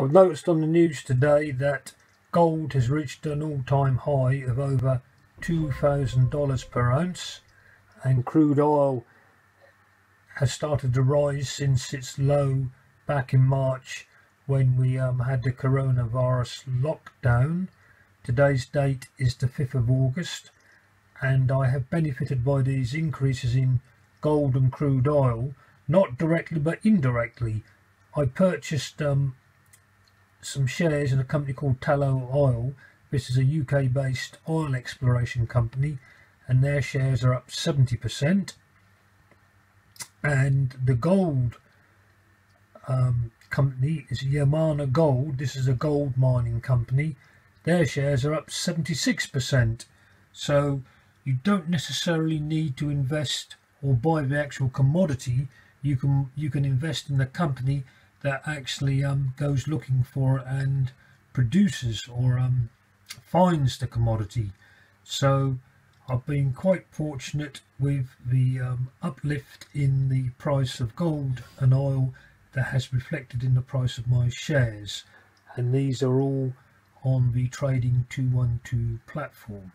I've noticed on the news today that gold has reached an all-time high of over $2,000 per ounce and crude oil has started to rise since its low back in March when we um, had the coronavirus lockdown. Today's date is the 5th of August and I have benefited by these increases in gold and crude oil, not directly but indirectly. I purchased um, some shares in a company called Tullow Oil. This is a UK based oil exploration company and their shares are up 70%. And the gold um, company is Yamana Gold. This is a gold mining company. Their shares are up 76%. So you don't necessarily need to invest or buy the actual commodity. You can you can invest in the company that actually um, goes looking for and produces or um, finds the commodity. So I've been quite fortunate with the um, uplift in the price of gold and oil that has reflected in the price of my shares and these are all on the trading 212 platform